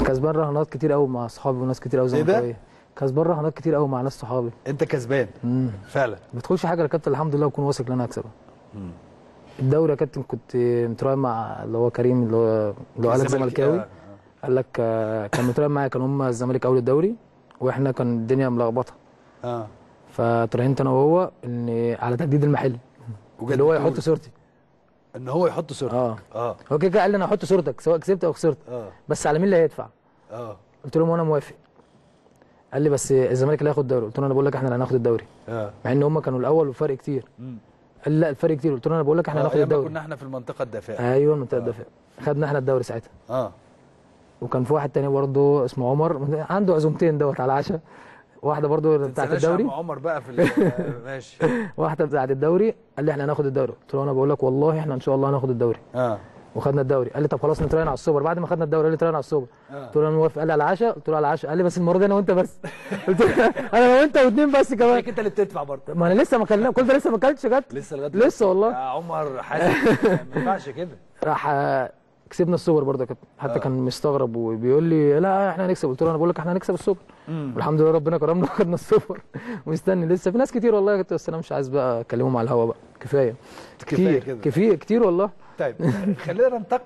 كسبان رهانات كتير قوي مع اصحابي وناس كتير قوي؟ زملكاويه كسبان رهانات كتير قوي مع ناس صحابي. أنت كسبان. فعلا. ما بدخلش حاجة يا كابتن الحمد لله وكون واثق إن أنا هكسبها. الدوري يا كابتن كنت متراهن مع اللي هو كريم اللي هو اللي هو قال لك زملكاوي. آه، قال لك آه، كان متراهن معايا كان هم الزمالك أول الدوري وإحنا كان الدنيا ملخبطة. آه. فتراهنت أنا وهو ان على تجديد المحل. اللي هو يحط صورتي. إن هو يحط صورتك. آه. آه. هو كده قال لي أنا هحط صورتك سواء كسبت أو خسرت. آه. بس على مين اللي هيدفع؟ آه. قلت له وأنا موافق. قال لي بس الزمالك اللي هياخد الدوري. قلت له أنا بقول لك إحنا اللي هناخد الدوري. آه. مع إن هم كانوا الأول وفرق كتير. مم. قال لي لا الفرق كتير. قلت له أنا بقول لك إحنا آه، هناخد ما الدوري. كنا إحنا في المنطقة الدافئة. أيوه المنطقة الدفاع خدنا إحنا الدوري ساعتها. آه. وكان في واحد تاني برضه اسمه عمر. عنده عزومتين دوت على العشاء. واحدة برضه بتاعت الدوري. عم عمر بقى في ماشي. واحدة بتاعت الدوري قال لي إحنا هناخد الدوري. قلت له أنا بقول لك والله إحنا ان شاء الله هناخد الدوري. آه. وخدنا الدوري. قال لي طب خلاص نتراهن على السوبر. بعد ما خدنا الدوري قال لي نتراهن على السوبر. آه. قلت له أنا موافق. قال لي على العشاء؟ قلت له على العشاء. قال لي بس المرة دي أنا وأنت بس. قلت له أنا وأنت واثنين بس كمان. أنت اللي بتدفع برضه. ما أنا لسه ما كلم كل ده لسه ما أكلتش جت. لسه لغاية لسه والله. يا عمر حازم ما ينفعش كده. راح آه، كسبنا السوبر برضه. يا كابتن حتى آه. كان مستغرب وبيقول لي لا إحنا هنكسب. قلت له أنا بقول لك إحنا هنكسب السوبر. والحمد لله ربنا كرمنا وخدنا السوبر. ومستني لسه. في ناس كتير والله يا كابتن بس أنا مش عايز بقى أكلمهم على الهوا بقى. كفاية. كتير. كده. كتير كتير والله. طيب خلينا ننتقل